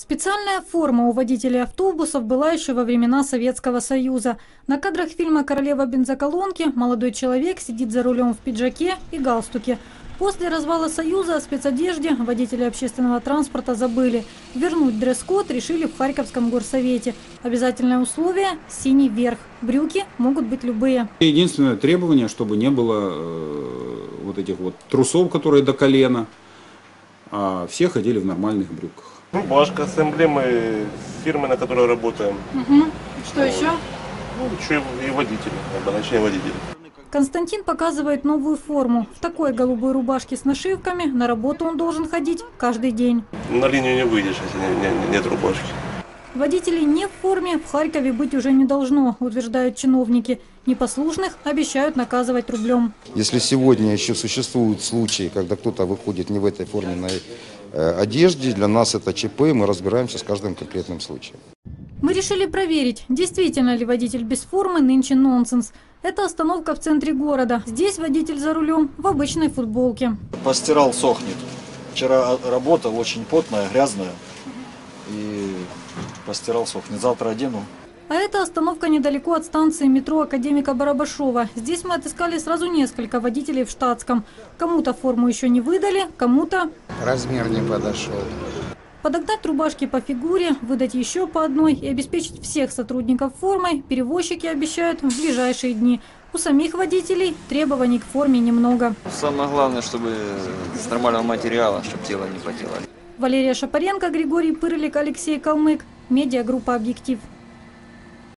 Специальная форма у водителей автобусов была еще во времена Советского Союза. На кадрах фильма «Королева бензоколонки» молодой человек сидит за рулем в пиджаке и галстуке. После развала Союза о спецодежде водители общественного транспорта забыли. Вернуть дресс-код решили в Харьковском горсовете. Обязательное условие – синий верх. Брюки могут быть любые. Единственное требование, чтобы не было э, вот этих вот трусов, которые до колена, а все ходили в нормальных брюках. Рубашка с эмблемой фирмы, на которой работаем. Что еще? Ну, еще и водители, обозначение водителя. Константин показывает новую форму. В такой голубой рубашке с нашивками на работу он должен ходить каждый день. На линию не выйдешь, если не- не- нет рубашки. Водителей не в форме в Харькове быть уже не должно, утверждают чиновники. Непослушных обещают наказывать рублем. Если сегодня еще существуют случаи, когда кто-то выходит не в этой форменной э, одежде, для нас это ЧП, мы разбираемся с каждым конкретным случаем. Мы решили проверить, действительно ли водитель без формы нынче нонсенс. Это остановка в центре города. Здесь водитель за рулем в обычной футболке. Постирал, сохнет. Вчера работа очень потная, грязная. И постирал, сохнет. Завтра одену. А это остановка недалеко от станции метро Академика Барабашова. Здесь мы отыскали сразу несколько водителей в штатском. Кому-то форму еще не выдали, кому-то Размер не подошел. Подогнать рубашки по фигуре, выдать еще по одной и обеспечить всех сотрудников формой перевозчики обещают в ближайшие дни. У самих водителей требований к форме немного. Самое главное, чтобы с нормального материала, чтобы тело не потело. Валерия Шапаренко, Григорий Пырлик, Алексей Калмык. Медиагруппа «Объектив».